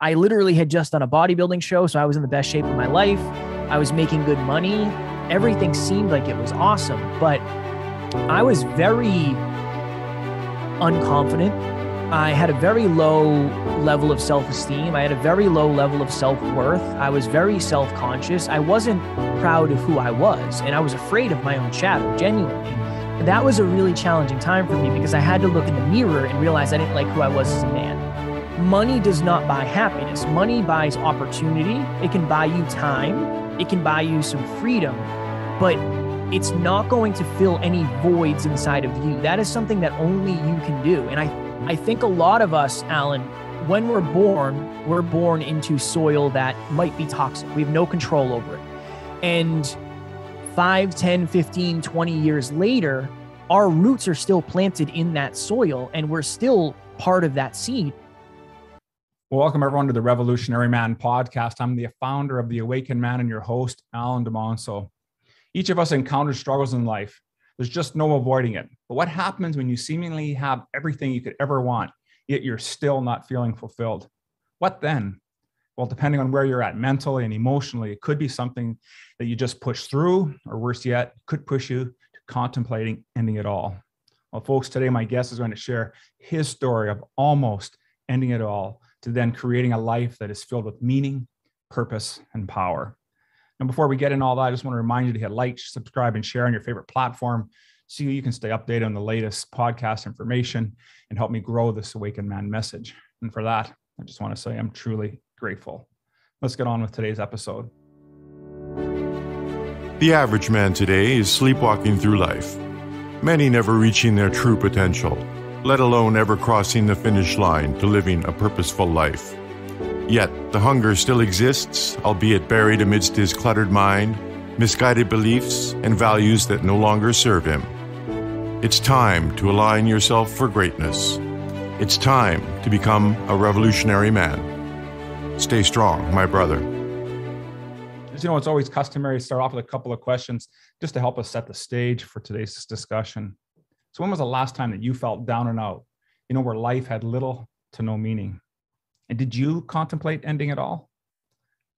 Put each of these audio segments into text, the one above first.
I literally had just done a bodybuilding show, so I was in the best shape of my life. I was making good money. Everything seemed like it was awesome, but I was very unconfident. I had a very low level of self esteem. I had a very low level of self worth. I was very self conscious. I wasn't proud of who I was, and I was afraid of my own shadow, genuinely. And that was a really challenging time for me because I had to look in the mirror and realize I didn't like who I was as a man. Money does not buy happiness, money buys opportunity. It can buy you time, it can buy you some freedom, but it's not going to fill any voids inside of you. That is something that only you can do. And I, I think a lot of us, Alan, when we're born, we're born into soil that might be toxic. We have no control over it. And 5, 10, 15, 20 years later, our roots are still planted in that soil and we're still part of that seed. Welcome everyone to the Revolutionary Man podcast. I'm the founder of the Awakened Man and your host, Alan DeMonso. Each of us encounters struggles in life. There's just no avoiding it. But what happens when you seemingly have everything you could ever want, yet you're still not feeling fulfilled? What then? Well, depending on where you're at mentally and emotionally, it could be something that you just push through, or worse yet, could push you to contemplating ending it all. Well, folks, today my guest is going to share his story of almost ending it all to then creating a life that is filled with meaning, purpose, and power. And before we get in all that, I just want to remind you to hit like, subscribe, and share on your favorite platform so you can stay updated on the latest podcast information and help me grow this Awakened Man message. And for that, I just want to say I'm truly grateful. Let's get on with today's episode. The average man today is sleepwalking through life, many never reaching their true potential, let alone ever crossing the finish line to living a purposeful life. Yet, the hunger still exists, albeit buried amidst his cluttered mind, misguided beliefs, and values that no longer serve him. It's time to align yourself for greatness. It's time to become a revolutionary man. Stay strong, my brother. As you know, it's always customary to start off with a couple of questions just to help us set the stage for today's discussion. So, when was the last time that you felt down and out, you know, where life had little to no meaning? And did you contemplate ending it all?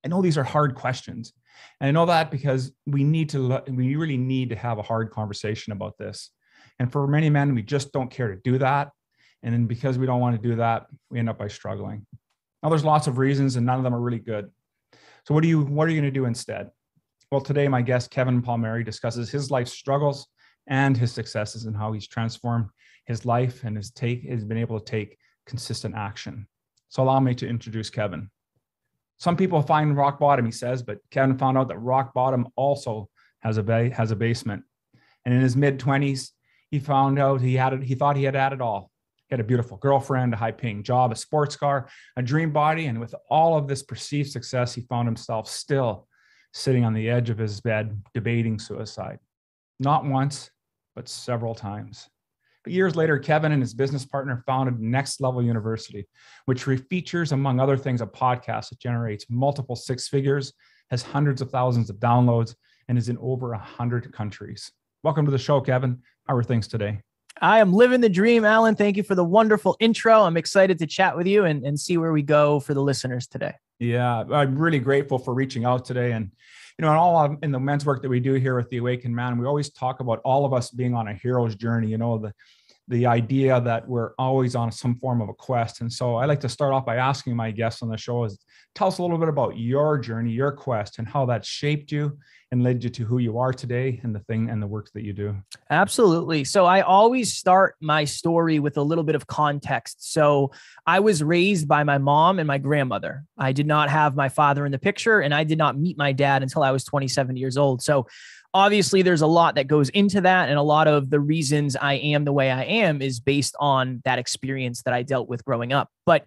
I know these are hard questions. And I know that because we need to, we really need to have a hard conversation about this. And for many men, we just don't care to do that. And then because we don't want to do that, we end up by struggling. Now, there's lots of reasons, and none of them are really good. So, what do you, what are you going to do instead? Well, today, my guest, Kevin Palmieri, discusses his life struggles and his successes and how he's transformed his life and his take has been able to take consistent action. So allow me to introduce Kevin. Some people find rock bottom, he says, but Kevin found out that rock bottom also has a ba- has a basement. And in his mid 20s, he found out he had it, he thought he had had it all. He had a beautiful girlfriend, a high paying job, a sports car, a dream body. And with all of this perceived success, he found himself still sitting on the edge of his bed, debating suicide. Not once, but several times. But years later, Kevin and his business partner founded Next Level University, which features, among other things, a podcast that generates multiple six figures, has hundreds of thousands of downloads, and is in over 100 countries. Welcome to the show, Kevin. How are things today? I am living the dream, Alan. Thank you for the wonderful intro. I'm excited to chat with you and, and see where we go for the listeners today. Yeah, I'm really grateful for reaching out today. And, you know, in all in the men's work that we do here with the Awakened Man, we always talk about all of us being on a hero's journey. You know, the the idea that we're always on some form of a quest. And so I like to start off by asking my guests on the show is tell us a little bit about your journey, your quest, and how that shaped you and led you to who you are today and the thing and the work that you do. Absolutely. So I always start my story with a little bit of context. So I was raised by my mom and my grandmother. I did not have my father in the picture and I did not meet my dad until I was 27 years old. So obviously there's a lot that goes into that and a lot of the reasons i am the way i am is based on that experience that i dealt with growing up but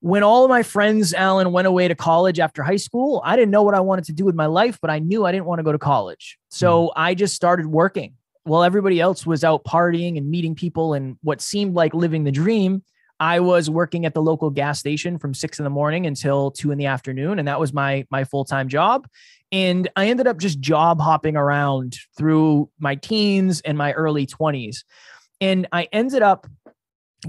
when all of my friends alan went away to college after high school i didn't know what i wanted to do with my life but i knew i didn't want to go to college so mm. i just started working while everybody else was out partying and meeting people and what seemed like living the dream I was working at the local gas station from six in the morning until two in the afternoon, and that was my my full time job. And I ended up just job hopping around through my teens and my early 20s. And I ended up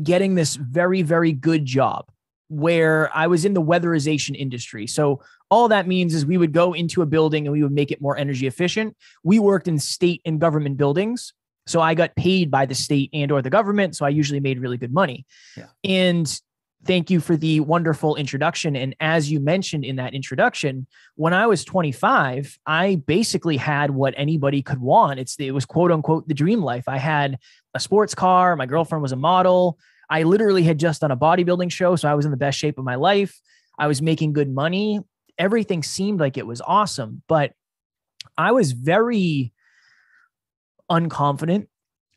getting this very, very good job. where I was in the weatherization industry. So all that means is we would go into a building and we would make it more energy efficient. We worked in state and government buildings. So I got paid by the state and or the government. So I usually made really good money. Yeah. And thank you for the wonderful introduction. And as you mentioned in that introduction, when I was 25, I basically had what anybody could want. It's it was quote unquote the dream life. I had a sports car. My girlfriend was a model. I literally had just done a bodybuilding show, so I was in the best shape of my life. I was making good money. Everything seemed like it was awesome, but I was very unconfident.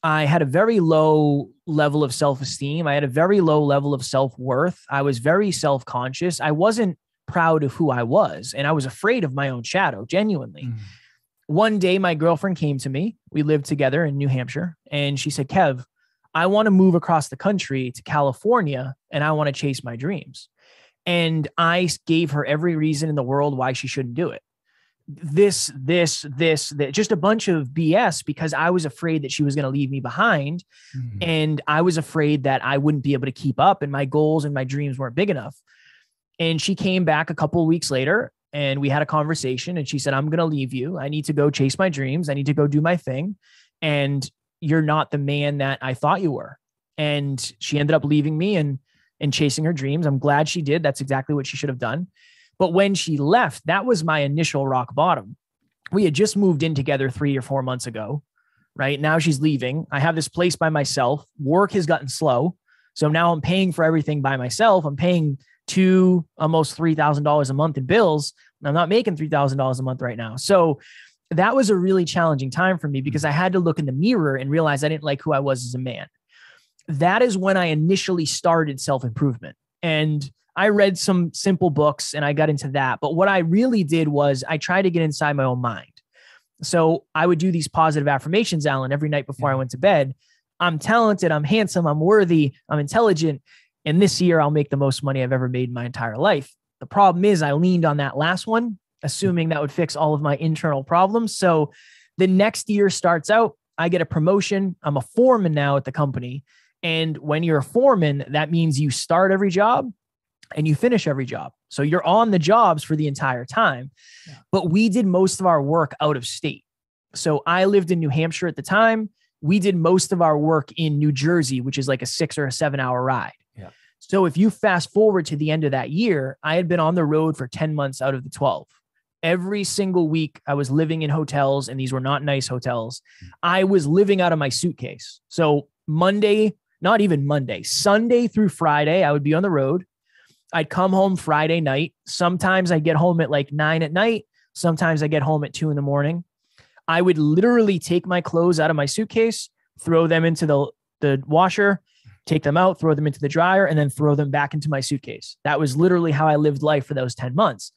I had a very low level of self esteem. I had a very low level of self worth. I was very self conscious. I wasn't proud of who I was, and I was afraid of my own shadow, genuinely. Mm. One day, my girlfriend came to me. We lived together in New Hampshire, and she said, Kev, I want to move across the country to California and I want to chase my dreams. And I gave her every reason in the world why she shouldn't do it. This, this, this, that, just a bunch of BS because I was afraid that she was going to leave me behind. Mm-hmm. And I was afraid that I wouldn't be able to keep up and my goals and my dreams weren't big enough. And she came back a couple of weeks later and we had a conversation and she said, I'm going to leave you. I need to go chase my dreams. I need to go do my thing. And you're not the man that I thought you were. And she ended up leaving me and and chasing her dreams. I'm glad she did. That's exactly what she should have done. But when she left, that was my initial rock bottom. We had just moved in together 3 or 4 months ago. Right? Now she's leaving. I have this place by myself. Work has gotten slow. So now I'm paying for everything by myself. I'm paying two almost $3,000 a month in bills. I'm not making $3,000 a month right now. So that was a really challenging time for me because I had to look in the mirror and realize I didn't like who I was as a man. That is when I initially started self improvement. And I read some simple books and I got into that. But what I really did was I tried to get inside my own mind. So I would do these positive affirmations, Alan, every night before I went to bed. I'm talented, I'm handsome, I'm worthy, I'm intelligent. And this year I'll make the most money I've ever made in my entire life. The problem is I leaned on that last one assuming that would fix all of my internal problems. So the next year starts out, I get a promotion. I'm a foreman now at the company. And when you're a foreman, that means you start every job and you finish every job. So you're on the jobs for the entire time. Yeah. But we did most of our work out of state. So I lived in New Hampshire at the time. We did most of our work in New Jersey, which is like a six or a seven hour ride. Yeah. So if you fast forward to the end of that year, I had been on the road for 10 months out of the 12 every single week I was living in hotels and these were not nice hotels. Hmm. I was living out of my suitcase. So Monday, not even Monday, Sunday through Friday, I would be on the road. I'd come home Friday night. Sometimes I get home at like nine at night. Sometimes I get home at two in the morning. I would literally take my clothes out of my suitcase, throw them into the, the washer, take them out, throw them into the dryer, and then throw them back into my suitcase. That was literally how I lived life for those 10 months.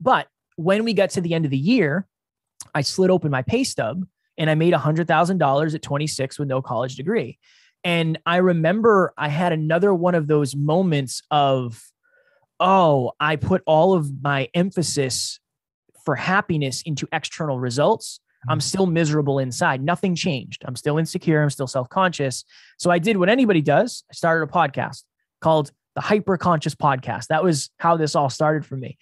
But when we got to the end of the year, I slid open my pay stub and I made $100,000 at 26 with no college degree. And I remember I had another one of those moments of, oh, I put all of my emphasis for happiness into external results. I'm mm-hmm. still miserable inside. Nothing changed. I'm still insecure. I'm still self conscious. So I did what anybody does. I started a podcast called the Hyper Conscious Podcast. That was how this all started for me.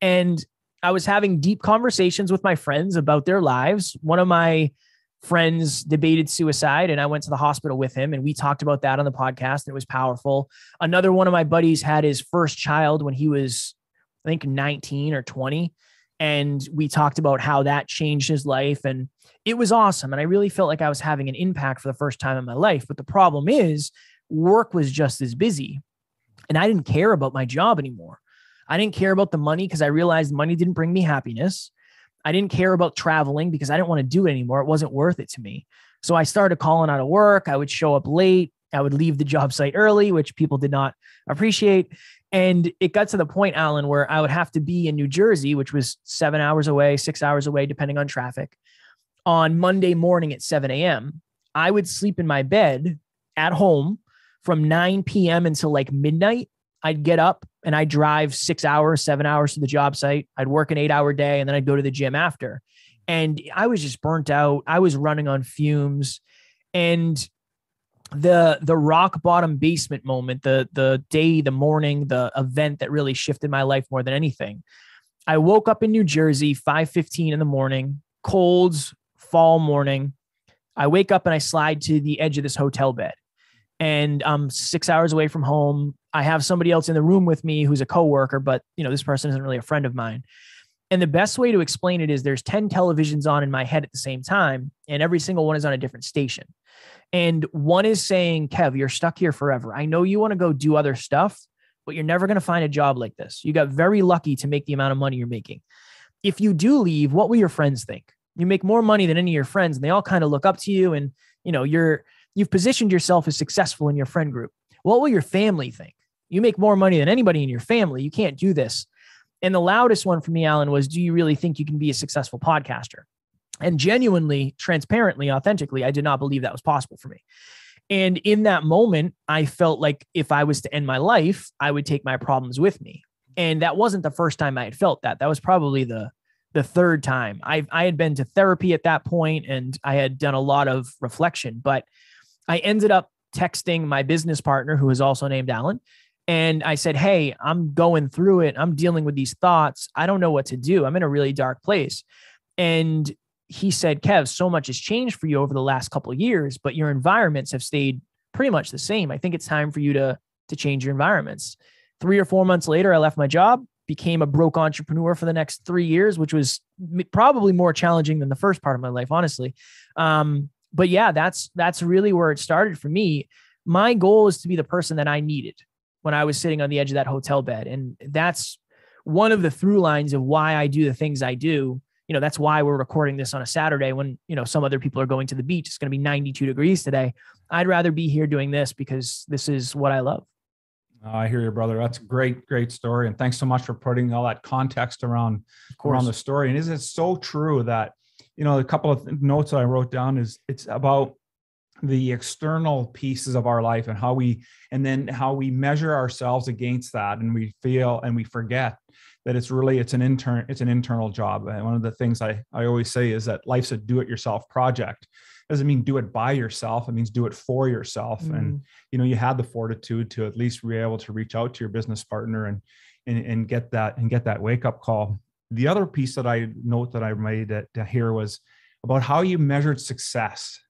And I was having deep conversations with my friends about their lives. One of my friends debated suicide and I went to the hospital with him and we talked about that on the podcast and it was powerful. Another one of my buddies had his first child when he was I think 19 or 20 and we talked about how that changed his life and it was awesome and I really felt like I was having an impact for the first time in my life but the problem is work was just as busy and I didn't care about my job anymore. I didn't care about the money because I realized money didn't bring me happiness. I didn't care about traveling because I didn't want to do it anymore. It wasn't worth it to me. So I started calling out of work. I would show up late. I would leave the job site early, which people did not appreciate. And it got to the point, Alan, where I would have to be in New Jersey, which was seven hours away, six hours away, depending on traffic, on Monday morning at 7 a.m. I would sleep in my bed at home from 9 p.m. until like midnight I'd get up and I'd drive six hours, seven hours to the job site. I'd work an eight hour day and then I'd go to the gym after. And I was just burnt out. I was running on fumes. And the the rock bottom basement moment, the the day, the morning, the event that really shifted my life more than anything. I woke up in New Jersey, 5:15 in the morning, colds, fall morning. I wake up and I slide to the edge of this hotel bed. And I'm six hours away from home. I have somebody else in the room with me who's a coworker, but you know, this person isn't really a friend of mine. And the best way to explain it is there's 10 televisions on in my head at the same time, and every single one is on a different station. And one is saying, Kev, you're stuck here forever. I know you want to go do other stuff, but you're never going to find a job like this. You got very lucky to make the amount of money you're making. If you do leave, what will your friends think? You make more money than any of your friends, and they all kind of look up to you. And you know, you're you've positioned yourself as successful in your friend group. What will your family think? You make more money than anybody in your family. You can't do this. And the loudest one for me, Alan, was Do you really think you can be a successful podcaster? And genuinely, transparently, authentically, I did not believe that was possible for me. And in that moment, I felt like if I was to end my life, I would take my problems with me. And that wasn't the first time I had felt that. That was probably the the third time. I I had been to therapy at that point and I had done a lot of reflection, but I ended up texting my business partner who is also named Alan and I said, "Hey, I'm going through it. I'm dealing with these thoughts. I don't know what to do. I'm in a really dark place." And he said, Kev, so much has changed for you over the last couple years, but your environments have stayed pretty much the same. I think it's time for you to, to change your environments. Three or four months later, I left my job, became a broke entrepreneur for the next three years, which was probably more challenging than the first part of my life, honestly. Um, but yeah, that's that's really where it started for me. My goal is to be the person that I needed when I was sitting on the edge of that hotel bed. And that's one of the through lines of why I do the things I do. You know that's why we're recording this on a saturday when you know some other people are going to the beach. It's going to be 92 degrees today. I'd rather be here doing this because this is what i love. Oh, i hear you brother. That's a great great story. And thanks so much for putting all that context around around the story. And is it so true that you know a couple of notes i wrote down is it's about the external pieces of our life and how we and then how we measure ourselves against that and we feel and we forget that it's really it's an intern it's an internal job. And one of the things i i always say is that life's a do it yourself project. It doesn't mean do it by yourself it means do it for yourself. Mm and you know you had the fortitude to at least be able to reach out to your business partner and and, and get that and get that wake up call. The other piece that i note that i made that here was about how you measured success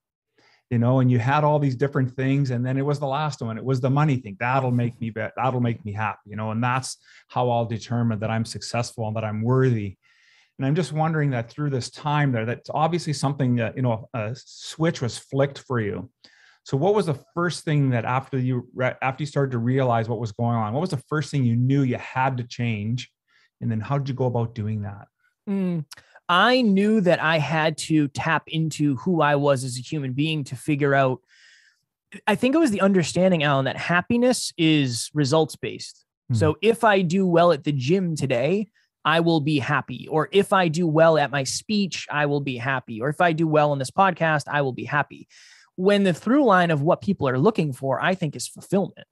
you know, and you had all these different things. And then it was the last one. It was the money thing. That'll make me bet. That'll make me happy, you know, and that's how I'll determine that I'm successful and that I'm worthy. And I'm just wondering that through this time there, that's obviously something that, you know, a switch was flicked for you. So what was the first thing that after you, after you started to realize what was going on, what was the first thing you knew you had to change? And then how did you go about doing that? Mm, I knew that I had to tap into who I was as a human being to figure out. I think it was the understanding, Alan, that happiness is results based. Mm-hmm. So if I do well at the gym today, I will be happy. Or if I do well at my speech, I will be happy. Or if I do well in this podcast, I will be happy. When the through line of what people are looking for, I think is fulfillment.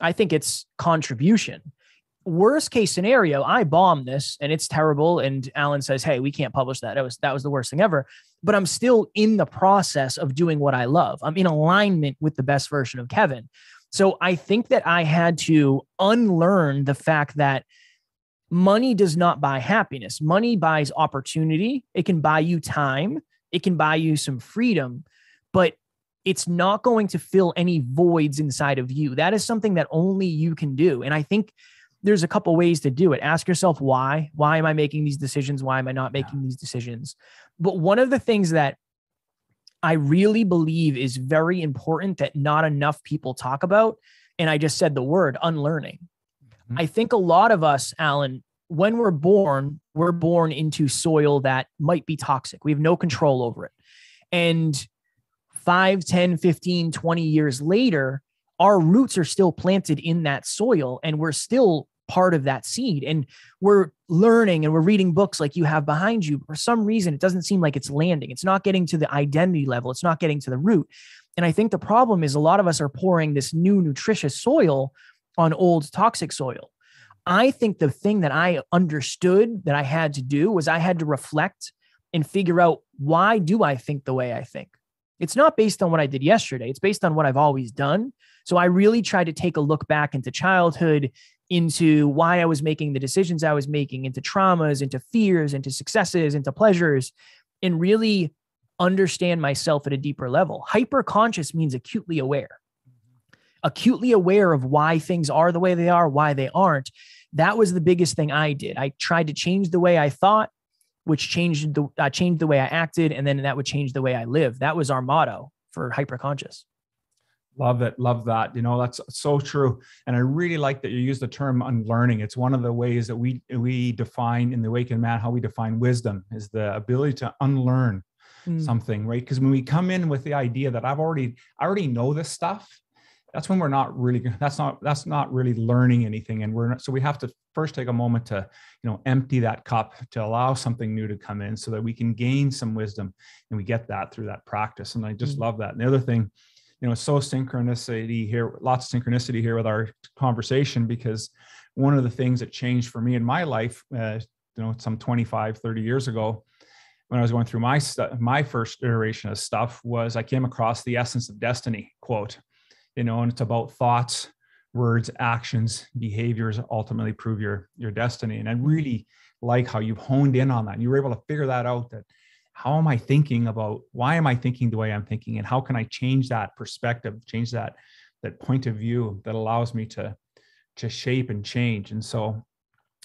I think it's contribution worst case scenario, I bomb this and it's terrible. And Alan says, Hey, we can't publish that. That was that was the worst thing ever. But I'm still in the process of doing what I love. I'm in alignment with the best version of Kevin. So I think that I had to unlearn the fact that money does not buy happiness. Money buys opportunity. It can buy you time. It can buy you some freedom, but it's not going to fill any voids inside of you. That is something that only you can do. And I think there's a couple ways to do it. Ask yourself why. Why am I making these decisions? Why am I not making yeah. these decisions? But one of the things that I really believe is very important that not enough people talk about, and I just said the word unlearning. Mm-hmm. I think a lot of us, Alan, when we're born, we're born into soil that might be toxic. We have no control over it. And 5, 10, 15, 20 years later, our roots are still planted in that soil and we're still part of that seed. And we're learning and we're reading books like you have behind you. For some reason it doesn't seem like it's landing. It's not getting to the identity level. It's not getting to the root. And i think the problem is a lot of us are pouring this new nutritious soil on old toxic soil. I think the thing that i understood that i had to do was i had to reflect and figure out why do i think the way i think? It's not based on what I did yesterday. It's based on what I've always done. So I really tried to take a look back into childhood, into why I was making the decisions I was making, into traumas, into fears, into successes, into pleasures, and really understand myself at a deeper level. Hyper conscious means acutely aware, acutely aware of why things are the way they are, why they aren't. That was the biggest thing I did. I tried to change the way I thought which changed the uh, changed the way I acted, and then that would change the way I live. That was our motto for hyperconscious. Love it. Love that. You know, that's so true. And I really like that you use the term unlearning. It's one of the ways that we we define in the awakened man how we define wisdom is the ability to unlearn mm. something, right? Because when we come in with the idea that I've already I already know this stuff, that's when we're not really that's not that's not really learning anything and we're not, so we have to first take a moment to you know empty that cup to allow something new to come in so that we can gain some wisdom and we get that through that practice and i just mm-hmm. love that and the other thing you know so synchronicity here lots of synchronicity here with our conversation because one of the things that changed for me in my life uh, you know some 25 30 years ago when I was going through my stu- my first iteration of stuff was I came across the essence of destiny quote you know, and it's about thoughts, words, actions, behaviors ultimately prove your your destiny. And I really like how you've honed in on that. You were able to figure that out that how am I thinking about why am I thinking the way I'm thinking and how can I change that perspective, change that that point of view that allows me to to shape and change. And so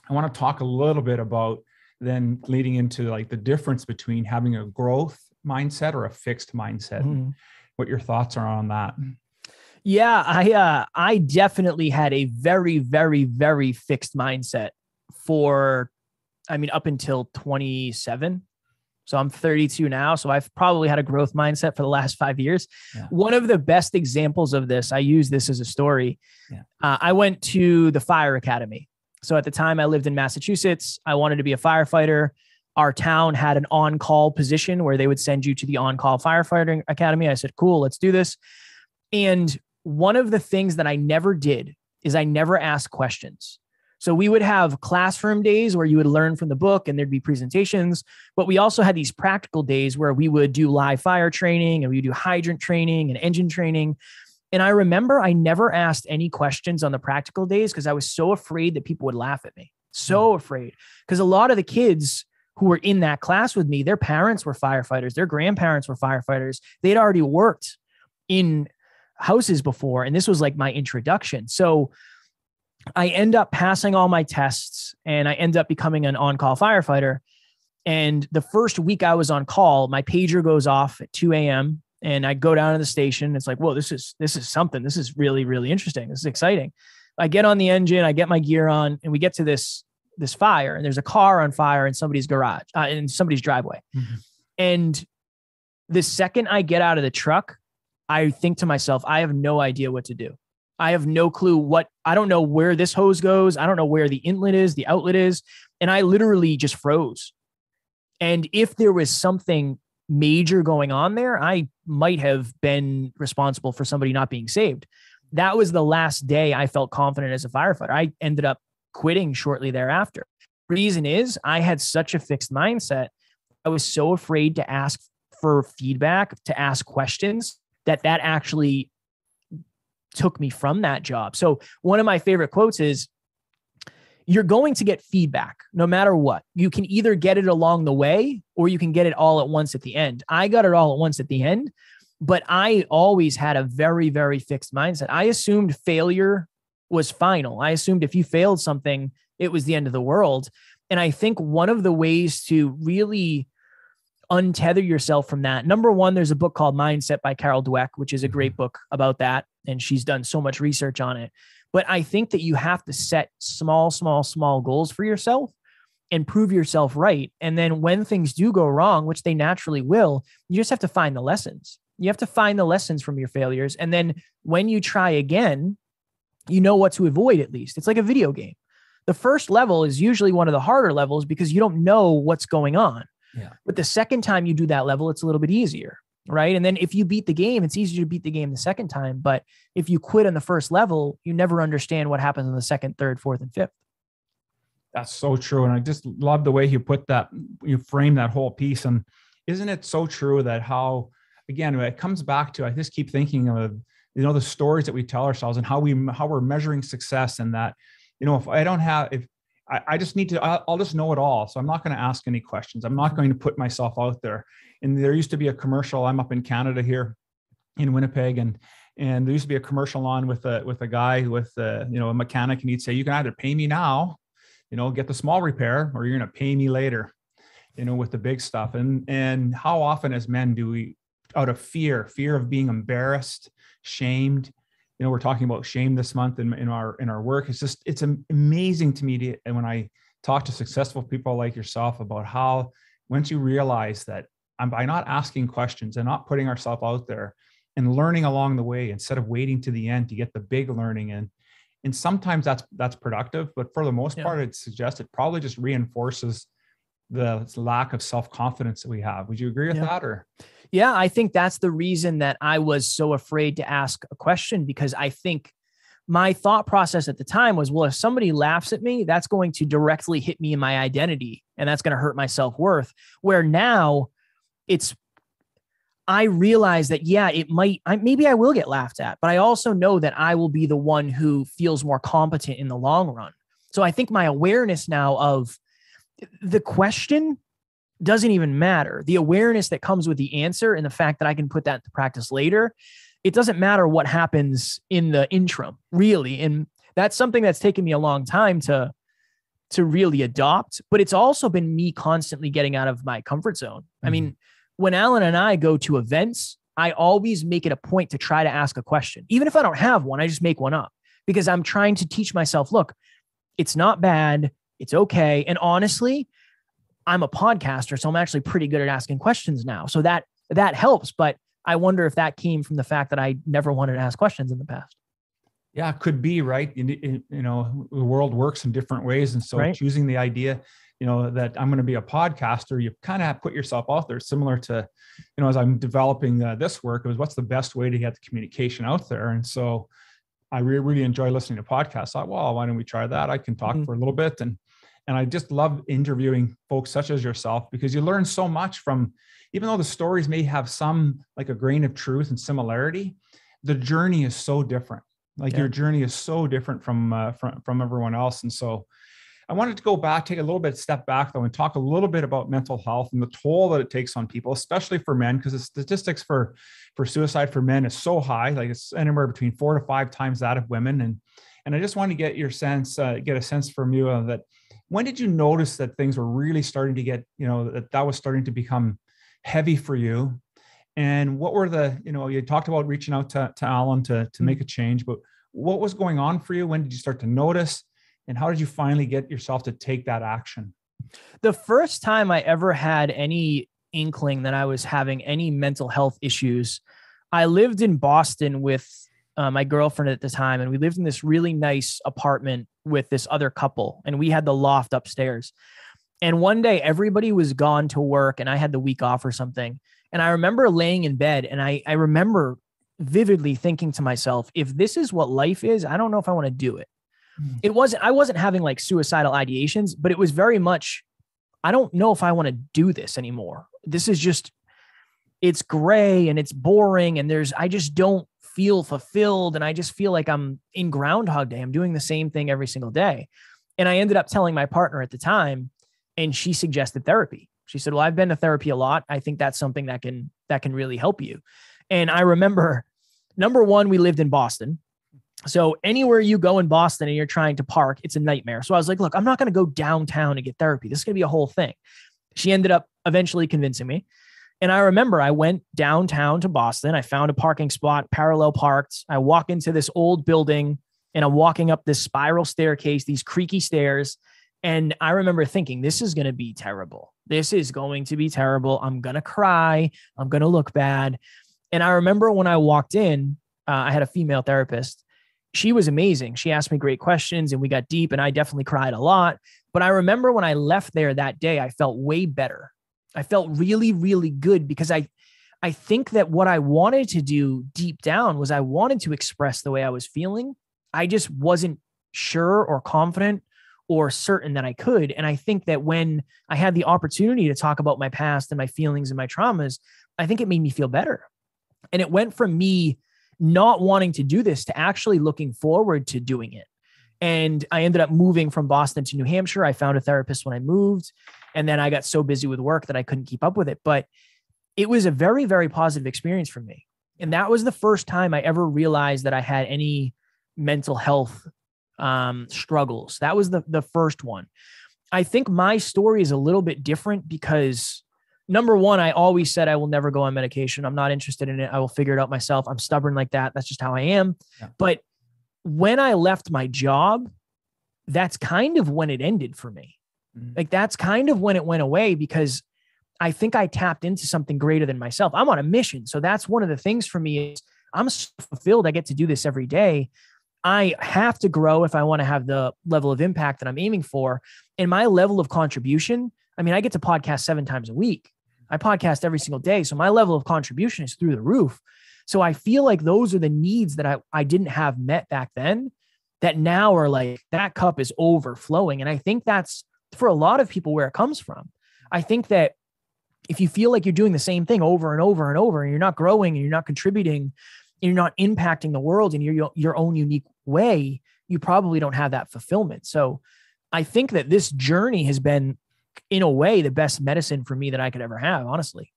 I want to talk a little bit about then leading into like the difference between having a growth mindset or a fixed mindset. Mm-hmm. What your thoughts are on that? Yeah, I uh I definitely had a very very very fixed mindset for I mean up until 27. So I'm 32 now, so I've probably had a growth mindset for the last 5 years. Yeah. One of the best examples of this, I use this as a story. Yeah. Uh, I went to the fire academy. So at the time I lived in Massachusetts, I wanted to be a firefighter. Our town had an on-call position where they would send you to the on-call firefighting academy. I said, "Cool, let's do this." And one of the things that I never did is I never asked questions. So we would have classroom days where you would learn from the book and there'd be presentations, but we also had these practical days where we would do live fire training and we would do hydrant training and engine training. And I remember I never asked any questions on the practical days because I was so afraid that people would laugh at me. So hmm. afraid. Because a lot of the kids who were in that class with me, their parents were firefighters, their grandparents were firefighters. They'd already worked in houses before, and this was like my introduction. So I end up passing all my tests and I end up becoming an on call firefighter. And the first week I was on call, my pager goes off at 2 a.m. and I go down to the station. It's like, whoa, this is this is something. This is really, really interesting. This is exciting. I get on the engine, I get my gear on, and we get to this this fire, and there's a car on fire in somebody's garage, uh, in somebody's driveway. Mm-hmm. And the second I get out of the truck, I think to myself, I have no idea what to do. I have no clue what, I don't know where this hose goes. I don't know where the inlet is, the outlet is. And I literally just froze. And if there was something major going on there, I might have been responsible for somebody not being saved. That was the last day I felt confident as a firefighter. I ended up quitting shortly thereafter. Reason is, I had such a fixed mindset. I was so afraid to ask for feedback, to ask questions that that actually took me from that job. So one of my favorite quotes is you're going to get feedback no matter what. You can either get it along the way or you can get it all at once at the end. I got it all at once at the end, but I always had a very, very fixed mindset. I assumed failure was final. I assumed if you failed something, it was the end of the world. And I think one of the ways to really untether yourself from that. Number one, there's a book called Mindset by Carol Dweck, which is a great mm-hmm. book about that. And she's done so much research on it. But I think that you have to set small, small, small goals for yourself and prove yourself right. And then when things do go wrong, which they naturally will, you just have to find the lessons. You have to find the lessons from your failures. And then when you try again, you know what to avoid at least. It's like a video game. The first level is usually one of the harder levels because you don't know what's going on. Yeah. But the second time you do that level, it's a little bit easier. Right. And then if you beat the game, it's easier to beat the game the second time. But if you quit on the first level, you never understand what happens on the second, third, fourth, and fifth. That's so true. And I just love the way you put that, you frame that whole piece. And isn't it so true that how again, it comes back to I just keep thinking of you know the stories that we tell ourselves and how we how we're measuring success and that you know if I don't have if I, I just need to I'll, I'll just know it all so I'm not going to ask any questions I'm not going to put myself out there and there used to be a commercial I'm up in Canada here in Winnipeg and and there used to be a commercial on with a with a guy with a, you know a mechanic and he'd say you can either pay me now you know get the small repair or you're going to pay me later you know with the big stuff. And and how often as men do we out of fear fear of being embarrassed shamed you know we're talking about shame this month in, in our in our work. It's just it's amazing to me to, and when i talk to successful people like yourself about how once you realize that I'm by not asking questions and not putting ourselves out there and learning along the way instead of waiting to the end to get the big learning in and sometimes that's that's productive but for the most yeah. part it suggests it probably just reinforces the lack of self-confidence that we have would you agree with yeah. that or yeah i think that's the reason that i was so afraid to ask a question because i think my thought process at the time was well if somebody laughs at me that's going to directly hit me in my identity and that's going to hurt my self-worth where now it's I realize that yeah, it might I, maybe I will get laughed at, but I also know that I will be the one who feels more competent in the long run. So I think my awareness now of the question doesn't even matter. The awareness that comes with the answer and the fact that I can put that into practice later, it doesn't matter what happens in the interim, really. And that's something that's taken me a long time to to really adopt, but it's also been me constantly getting out of my comfort zone. Mm-hmm. I mean, when Alan and I go to events, I always make it a point to try to ask a question. Even if I don't have one, I just make one up because I'm trying to teach myself look, it's not bad. It's okay. And honestly, I'm a podcaster, so I'm actually pretty good at asking questions now. So that that helps, but I wonder if that came from the fact that I never wanted to ask questions in the past. Yeah, it could be right. You, you know, the world works in different ways, and so right. choosing the idea you know that i'm going to be a podcaster you kind of put yourself out there similar to you know as i'm developing uh, this work it was what's the best way to get the communication out there? And so i really, really enjoy listening to podcasts. I thought well why don't we try that? I can talk mm-hmm. for a little bit. And and i just love interviewing folks such as yourself because you learn so much from even though the stories may have some like a grain of truth and similarity the journey is so different. Like yeah. your journey is so different from uh, from from everyone else. And so I wanted to go back, take a little bit step back though, and talk a little bit about mental health and the toll that it takes on people, especially for men, because the statistics for for suicide for men is so high, like it's anywhere between four to five times that of women. And and I just want to get your sense, uh, get a sense from you uh, that when did you notice that things were really starting to get, you know, that that was starting to become heavy for you? And what were the, you know, you talked about reaching out to, to Alan to, to mm-hmm. make a change, but what was going on for you? When did you start to notice? And how did you finally get yourself to take that action? The first time i ever had any inkling that i was having any mental health issues i lived in boston with uh, my girlfriend at the time and we lived in this really nice apartment with this other couple and we had the loft upstairs. And one day everybody was gone to work and i had the week off or something. And i remember laying in bed and i i remember vividly thinking to myself if this is what life is i don't know if i want to do it Hmm. it wasn't i wasn't having like suicidal ideations but it was very much i don't know if i want to do this anymore. This is just it's gray and it's boring and there's i just don't feel fulfilled and i just feel like i'm in groundhog day. I'm doing the same thing every single day. And i ended up telling my partner at the time and she suggested therapy. She said well i've been to therapy a lot. I think that's something that can that can really help you. And i remember number one we lived in boston so anywhere you go in Boston and you're trying to park, it's a nightmare. So I was like, look, I'm not going to go downtown to get therapy. This is going to be a whole thing. She ended up eventually convincing me. And I remember I went downtown to Boston. I found a parking spot, parallel parked. I walk into this old building and I'm walking up this spiral staircase, these creaky stairs. And I remember thinking, this is going to be terrible. This is going to be terrible. I'm going to cry. I'm going to look bad. And I remember when I walked in, uh, I had a female therapist she was amazing. She asked me great questions and we got deep, and I definitely cried a lot. But I remember when I left there that day, I felt way better. I felt really, really good because I, I think that what I wanted to do deep down was I wanted to express the way I was feeling. I just wasn't sure or confident or certain that I could. And I think that when I had the opportunity to talk about my past and my feelings and my traumas, I think it made me feel better. And it went from me not wanting to do this to actually looking forward to doing it. And I ended up moving from Boston to New Hampshire. I found a therapist when I moved. And then I got so busy with work that I couldn't keep up with it. But it was a very, very positive experience for me. And that was the first time I ever realized that I had any mental health um, struggles. That was the, the first one. I think my story is a little bit different because number one, I always said I will never go on medication. I'm not interested in it. I will figure it out myself. I'm stubborn like that. That's just how I am. Yeah. But when I left my job, that's kind of when it ended for me. Mm-hmm. Like that's kind of when it went away because I think I tapped into something greater than myself. I'm on a mission. So that's one of the things for me is I'm so fulfilled. I get to do this every day. I have to grow if I want to have the level of impact that I'm aiming for. And my level of contribution, I mean, I get to podcast seven times a week. I podcast every single day. So my level of contribution is through the roof. So I feel like those are the needs that I, I didn't have met back then that now are like that cup is overflowing. And I think that's for a lot of people where it comes from. I think that if you feel like you're doing the same thing over and over and over and you're not growing and you're not contributing and you're not impacting the world in your your own unique way you probably don't have that fulfillment so i think that this journey has been in a way the best medicine for me that i could ever have honestly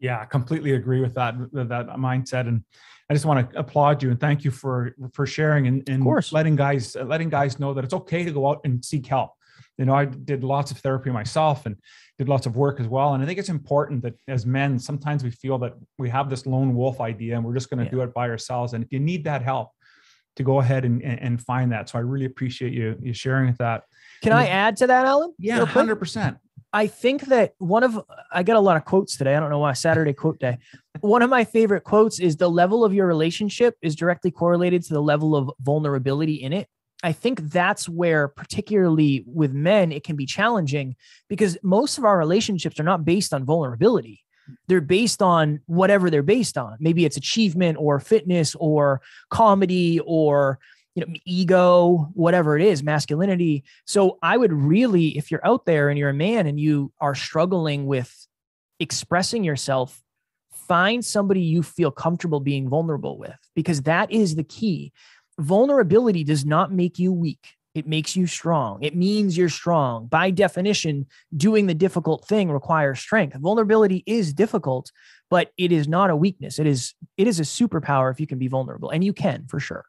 yeah, I completely agree with that that mindset, and I just want to applaud you and thank you for for sharing and, and letting guys letting guys know that it's okay to go out and seek help. You know, I did lots of therapy myself and did lots of work as well, and I think it's important that as men, sometimes we feel that we have this lone wolf idea and we're just going to yeah. do it by ourselves. And if you need that help, to go ahead and, and find that. So I really appreciate you you sharing that. Can I add to that, Alan? Yeah, hundred percent. I think that one of I got a lot of quotes today. I don't know why Saturday quote day. One of my favorite quotes is the level of your relationship is directly correlated to the level of vulnerability in it. I think that's where particularly with men it can be challenging because most of our relationships are not based on vulnerability. They're based on whatever they're based on. Maybe it's achievement or fitness or comedy or you know, ego, whatever it is, masculinity. So I would really, if you're out there and you're a man and you are struggling with expressing yourself, find somebody you feel comfortable being vulnerable with because that is the key. Vulnerability does not make you weak. It makes you strong. It means you're strong. By definition, doing the difficult thing requires strength. Vulnerability is difficult, but it is not a weakness. It is it is a superpower if you can be vulnerable, and you can for sure.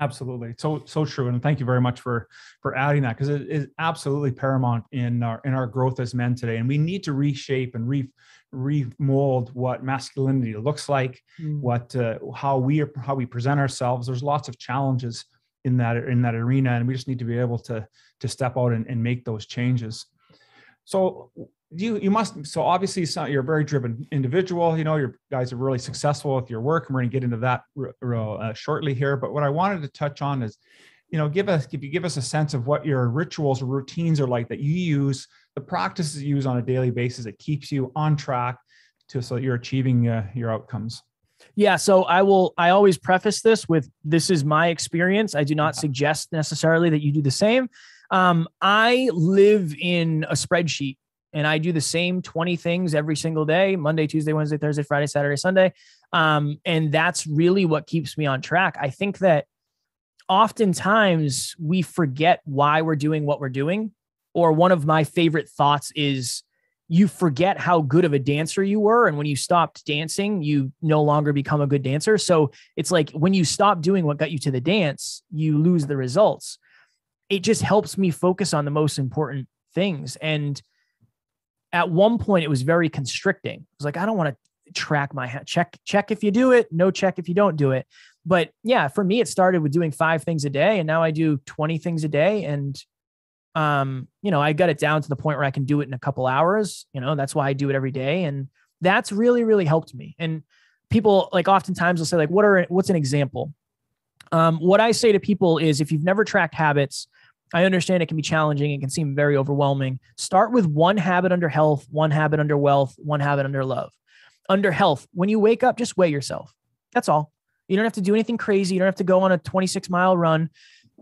Absolutely, so so true, and thank you very much for for adding that because it is absolutely paramount in our in our growth as men today, and we need to reshape and re remold what masculinity looks like, mm. what uh, how we are, how we present ourselves. There's lots of challenges in that in that arena, and we just need to be able to to step out and, and make those changes. So you you must so obviously you're a very driven individual you know your guys are really successful with your work and we're going to get into that uh, shortly here but what i wanted to touch on is you know give us if you give us a sense of what your rituals or routines are like that you use the practices you use on a daily basis that keeps you on track to so you're achieving uh, your outcomes. Yeah so i will i always preface this with this is my experience. I do not suggest necessarily that you do the same. Um, i live in a spreadsheet and I do the same 20 things every single day Monday, Tuesday, Wednesday, Thursday, Friday, Saturday, Sunday. Um, and that's really what keeps me on track. I think that oftentimes we forget why we're doing what we're doing. Or one of my favorite thoughts is you forget how good of a dancer you were. And when you stopped dancing, you no longer become a good dancer. So it's like when you stop doing what got you to the dance, you lose the results. It just helps me focus on the most important things. And at one point it was very constricting. It was like, I don't want to track my check, check if you do it, no check if you don't do it. But yeah, for me, it started with doing five things a day and now I do 20 things a day. And, um, you know, I got it down to the point where I can do it in a couple hours. You know, that's why I do it every day. And that's really, really helped me. And people like oftentimes will say like, what are, what's an example? Um, what I say to people is if you've never tracked habits, I understand it can be challenging. It can seem very overwhelming. Start with one habit under health, one habit under wealth, one habit under love. Under health, when you wake up, just weigh yourself. That's all. You don't have to do anything crazy. You don't have to go on a 26 mile run.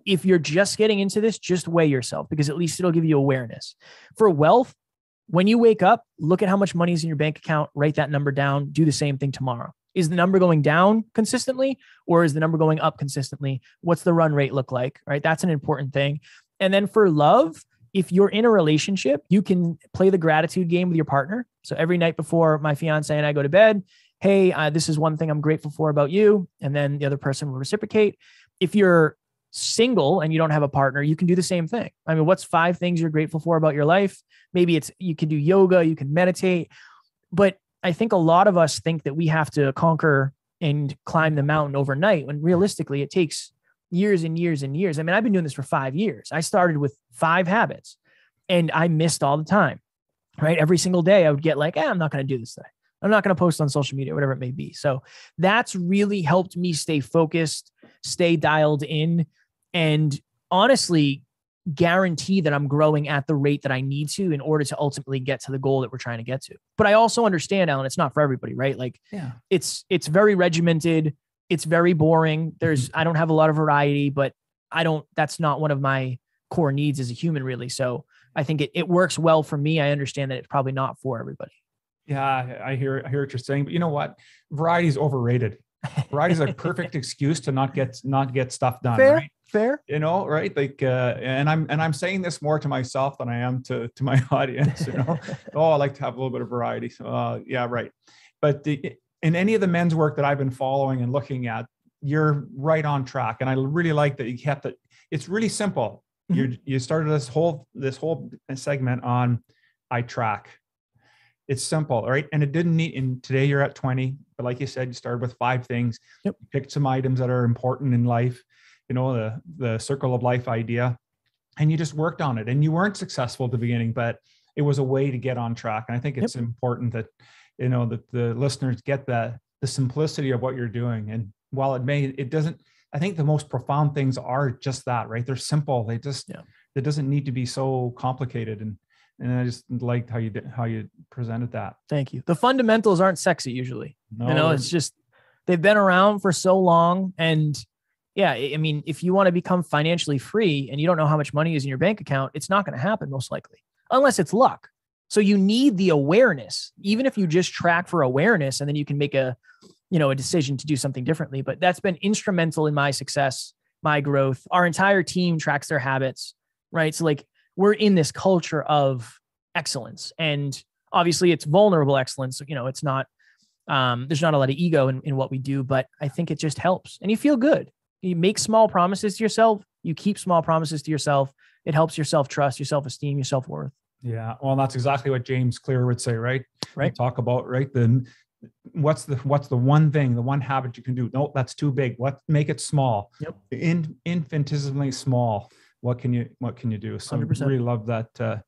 If you're just getting into this, just weigh yourself because at least it'll give you awareness. For wealth, when you wake up, look at how much money is in your bank account, write that number down, do the same thing tomorrow. Is the number going down consistently or is the number going up consistently? What's the run rate look like? Right. That's an important thing. And then for love, if you're in a relationship, you can play the gratitude game with your partner. So every night before my fiance and I go to bed, hey, uh, this is one thing I'm grateful for about you. And then the other person will reciprocate. If you're single and you don't have a partner, you can do the same thing. I mean, what's five things you're grateful for about your life? Maybe it's you can do yoga, you can meditate. But I think a lot of us think that we have to conquer and climb the mountain overnight when realistically it takes years and years and years. I mean, I've been doing this for five years. I started with five habits and I missed all the time, right? Every single day I would get like, eh, I'm not going to do this today. I'm not going to post on social media, whatever it may be. So that's really helped me stay focused, stay dialed in, and honestly guarantee that I'm growing at the rate that I need to in order to ultimately get to the goal that we're trying to get to. But I also understand, Alan, it's not for everybody, right? Like, yeah, it's it's very regimented. It's very boring. There's I don't have a lot of variety, but I don't. That's not one of my core needs as a human, really. So I think it it works well for me. I understand that it's probably not for everybody. Yeah, I hear I hear what you're saying, but you know what? Variety is overrated. Variety is a perfect excuse to not get not get stuff done. Fair, right? fair. You know, right? Like, uh, and I'm and I'm saying this more to myself than I am to to my audience. You know, oh, I like to have a little bit of variety. So, uh, yeah, right. But the, in any of the men's work that I've been following and looking at, you're right on track, and I really like that you kept it. It's really simple. Mm-hmm. You you started this whole this whole segment on I track it's simple, right? And it didn't need, and today you're at 20, but like you said, you started with five things, yep. You picked some items that are important in life, you know, the, the circle of life idea, and you just worked on it. And you weren't successful at the beginning, but it was a way to get on track. And I think it's yep. important that, you know, that the listeners get the, the simplicity of what you're doing. And while it may, it doesn't, I think the most profound things are just that, right? They're simple. They just, yeah. it doesn't need to be so complicated. And and I just liked how you did how you presented that. Thank you. The fundamentals aren't sexy usually. No. You know, it's just they've been around for so long, and yeah, I mean, if you want to become financially free and you don't know how much money is in your bank account, it's not going to happen most likely, unless it's luck. So you need the awareness, even if you just track for awareness, and then you can make a, you know, a decision to do something differently. But that's been instrumental in my success, my growth. Our entire team tracks their habits, right? So like we're in this culture of excellence and obviously it's vulnerable excellence you know it's not um, there's not a lot of ego in, in what we do but i think it just helps and you feel good you make small promises to yourself you keep small promises to yourself it helps your self-trust your self-esteem your self-worth yeah well that's exactly what james clear would say right? Right. talk about right then what's the what's the one thing the one habit you can do? No that's too big. What make it small. Yep. In infinitesimally small. What can you what can you do? So 100%. i really love that uh,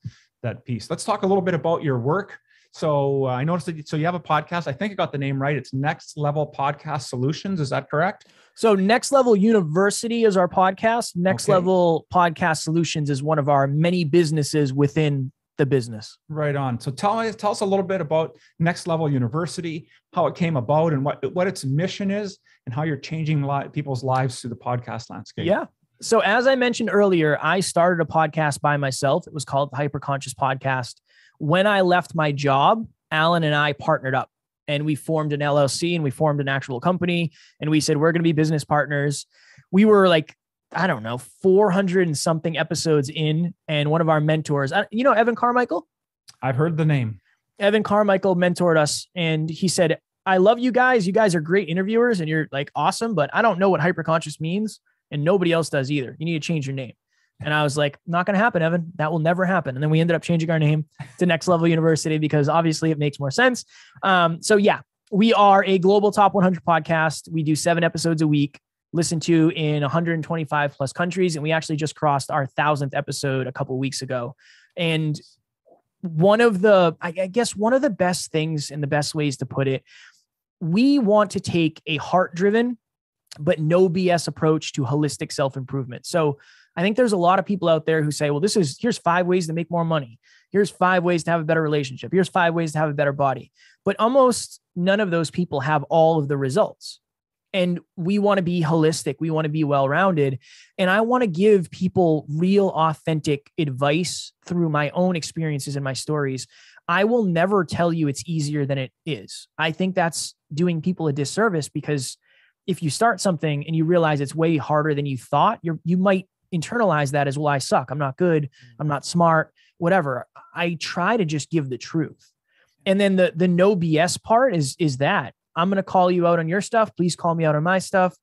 that piece. Let's talk a little bit about your work. So uh, i noticed that so you have a podcast. I think i got the name right. It's next level podcast solutions. Is that correct? So next level university is our podcast. Next okay. level podcast solutions is one of our many businesses within the business right on so tell us tell us a little bit about next level university how it came about and what what its mission is and how you're changing li- people's lives through the podcast landscape yeah so, as I mentioned earlier, I started a podcast by myself. It was called the Hyperconscious Podcast. When I left my job, Alan and I partnered up and we formed an LLC and we formed an actual company. And we said, we're going to be business partners. We were like, I don't know, 400 and something episodes in. And one of our mentors, uh, you know, Evan Carmichael? I've heard the name. Evan Carmichael mentored us and he said, I love you guys. You guys are great interviewers and you're like awesome, but I don't know what hyperconscious means and nobody else does either. You need to change your name. And I was like, not going to happen, Evan. That will never happen. And then we ended up changing our name to Next Level University because obviously it makes more sense. Um, so, yeah, we are a global top 100 podcast. We do seven episodes a week, listened to in 125 plus countries. And we actually just crossed our thousandth episode a couple weeks ago. And one of the, I guess, one of the best things and the best ways to put it, we want to take a heart driven but no BS approach to holistic self improvement. So I think there's a lot of people out there who say, well, this is here's five ways to make more money. Here's five ways to have a better relationship. Here's five ways to have a better body. But almost none of those people have all of the results. And we want to be holistic we want to be well rounded and i want to give people real authentic advice through my own experiences and my stories. I will never tell you it's easier than it is. I think that's doing people a disservice because if you start something and you realize it's way harder than you thought you're you might internalize that as well i suck. I'm not good. Mm-hmm. I'm not smart whatever. I try to just give the truth. And then the the no bs part is is that I'm going to call you out on your stuff. Please call me out on my stuff.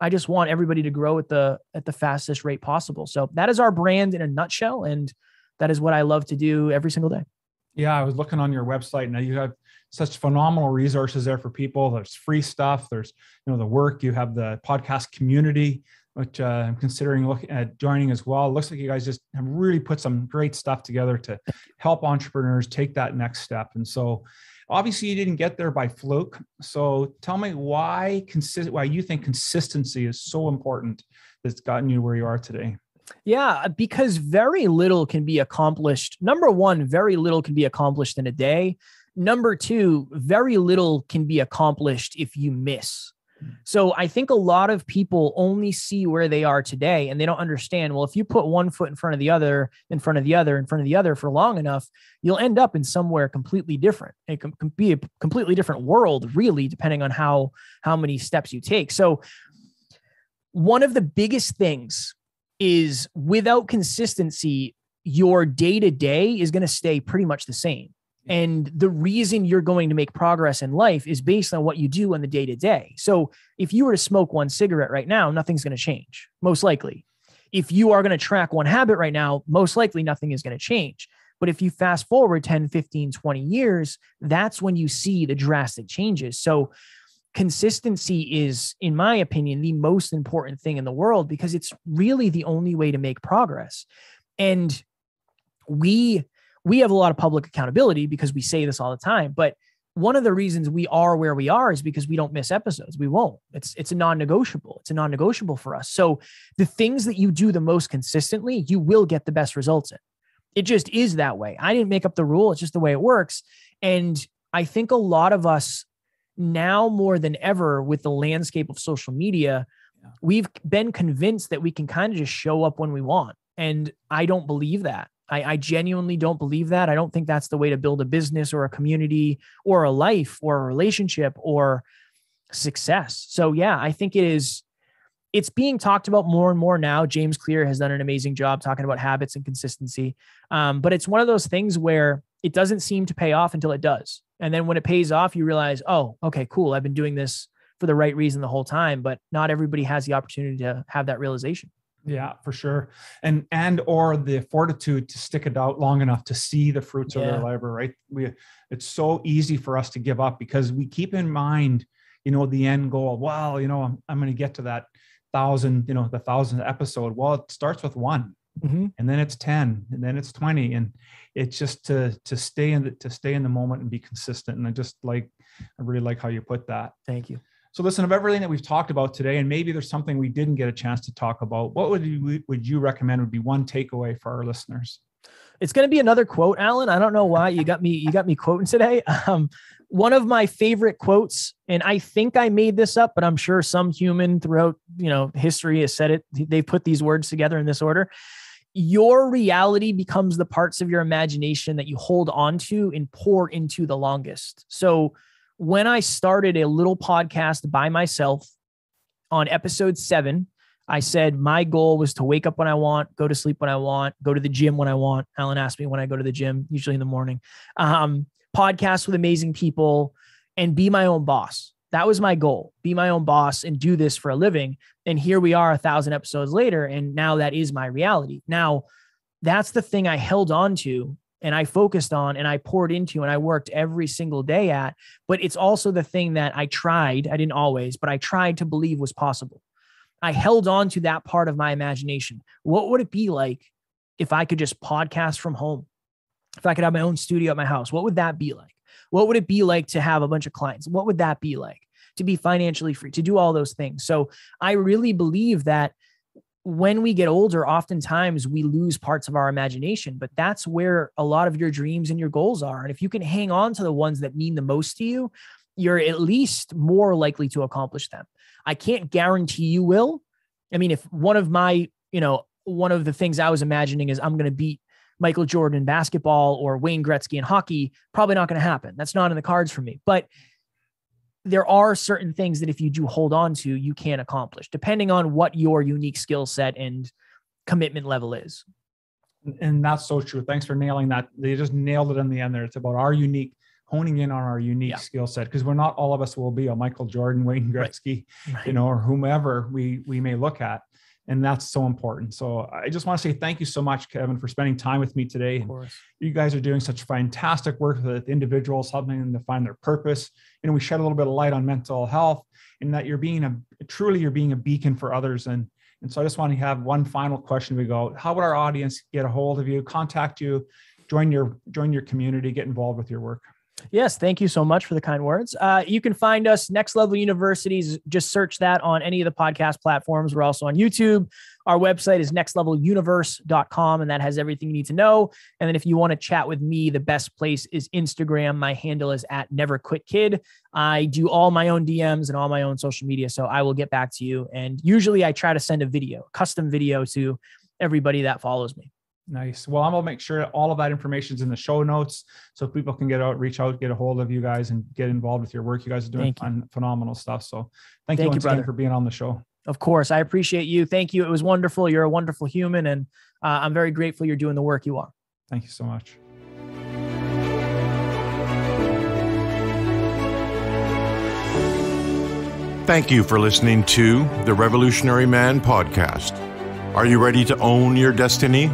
I just want everybody to grow at the at the fastest rate possible. So that is our brand in a nutshell, and that is what I love to do every single day. Yeah, I was looking on your website. Now you have such phenomenal resources there for people. There's free stuff. There's you know the work. You have the podcast community, which uh, I'm considering looking at joining as well. It looks like you guys just have really put some great stuff together to help entrepreneurs take that next step. And so Obviously, you didn't get there by fluke. So tell me why consist why you think consistency is so important that's gotten you where you are today. Yeah, because very little can be accomplished. Number one, very little can be accomplished in a day. Number two, very little can be accomplished if you miss. So I think a lot of people only see where they are today and they don't understand. Well, if you put one foot in front of the other, in front of the other, in front of the other for long enough, you'll end up in somewhere completely different. It can, can be a completely different world, really, depending on how how many steps you take. So one of the biggest things is without consistency, your day to day is going to stay pretty much the same. And the reason you're going to make progress in life is based on what you do on the day to day. So if you were to smoke one cigarette right now, nothing's going to change, most likely. If you are going to track one habit right now, most likely nothing is going to change. But if you fast forward 10, 15, 20 years, that's when you see the drastic changes. So consistency is, in my opinion, the most important thing in the world because it's really the only way to make progress. And we we have a lot of public accountability because we say this all the time. But one of the reasons we are where we are is because we don't miss episodes. We won't. It's it's a non-negotiable. It's a non-negotiable for us. So the things that you do the most consistently, you will get the best results in. It just is that way. I didn't make up the rule. It's just the way it works. And I think a lot of us now more than ever with the landscape of social media, we've been convinced that we can kind of just show up when we want. And I don't believe that. I, I, genuinely don't believe that. I don't think that's the way to build a business or a community or a life or a relationship or success. So yeah, I think it is it's being talked about more and more now. James Clear has done an amazing job talking about habits and consistency. Um, but it's one of those things where it doesn't seem to pay off until it does. And then when it pays off, you realize, oh, okay, cool. I've been doing this for the right reason the whole time, but not everybody has the opportunity to have that realization. Yeah, for sure. And and or the fortitude to stick it out long enough to see the fruits yeah. of their labor, right? We it's so easy for us to give up because we keep in mind, you know, the end goal. Well, you know, I'm I'm going to get to that thousand, you know, the thousand episode. Well, it starts with one. Mm-hmm. And then it's 10 and then it's 20 and it's just to to stay in the to stay in the moment and be consistent and I just like I really like how you put that. Thank you. So listen, of everything that we've talked about today, and maybe there's something we didn't get a chance to talk about, what would you would you recommend would be one takeaway for our listeners? It's going to be another quote, Alan. I don't know why you got me you got me quoting today. Um, one of my favorite quotes, and I think I made this up, but I'm sure some human throughout you know history has said it. They put these words together in this order. Your reality becomes the parts of your imagination that you hold on to and pour into the longest. So when I started a little podcast by myself on episode seven, I said my goal was to wake up when I want, go to sleep when I want, go to the gym when I want. Alan asked me when I go to the gym, usually in the morning. Um, podcast with amazing people and be my own boss. That was my goal. Be my own boss and do this for a living. And here we are a thousand episodes later. And now that is my reality. Now, that's the thing I held on to and I focused on and I poured into and I worked every single day at. But it's also the thing that I tried, I didn't always, but I tried to believe was possible. I held on to that part of my imagination. What would it be like if I could just podcast from home? If I could have my own studio at my house, what would that be like? What would it be like to have a bunch of clients? What would that be like? To be financially free, to do all those things. So I really believe that when we get older, oftentimes we lose parts of our imagination, but that's where a lot of your dreams and your goals are. And if you can hang on to the ones that mean the most to you, you're at least more likely to accomplish them. I can't guarantee you will. I mean, if one of my, you know, one of the things I was imagining is I'm going to beat Michael Jordan in basketball or Wayne Gretzky in hockey, probably not going to happen. That's not in the cards for me. But there are certain things that if you do hold on to, you can accomplish, depending on what your unique skill set and commitment level is. And that's so true. Thanks for nailing that. They just nailed it in the end there. It's about our unique honing in on our unique yeah. skill set because we're not all of us will be a Michael Jordan, Wayne Gretzky, right. Right. you know, or whomever we we may look at and that's so important. So I just want to say thank you so much, Kevin, for spending time with me today. Of course. You guys are doing such fantastic work with individuals, helping them to find their purpose. You know, we shed a little bit of light on mental health, and that you're being a truly you're being a beacon for others. And and so I just want to have one final question. We go, how would our audience get a hold of you, contact you, join your join your community, get involved with your work? Yes, thank you so much for the kind words. Uh, you can find us Next Level Universities. Just search that on any of the podcast platforms. We're also on YouTube. Our website is nextleveluniverse.com, and that has everything you need to know. And then if you want to chat with me, the best place is Instagram. My handle is at Never Quit Kid. I do all my own DMs and all my own social media, so I will get back to you. And usually I try to send a video, custom video to everybody that follows me. Nice. Well, I'm gonna make sure all of that information is in the show notes so people can get out, reach out, get a hold of you guys, and get involved with your work. You guys are doing fun, phenomenal stuff. So, thank, thank you once you, again for being on the show. Of course, I appreciate you. Thank you. It was wonderful. You're a wonderful human, and uh, I'm very grateful you're doing the work you are. Thank you so much. Thank you for listening to the Revolutionary Man podcast. Are you ready to own your destiny?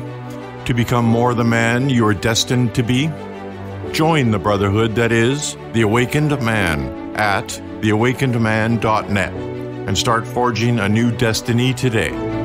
To become more the man you are destined to be? Join the brotherhood that is the Awakened Man at theawakenedman.net and start forging a new destiny today.